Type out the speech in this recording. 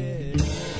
Yeah.